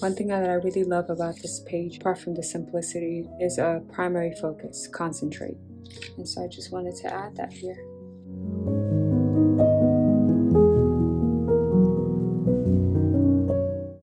One thing that I really love about this page, apart from the simplicity, is a primary focus, concentrate. And so I just wanted to add that here.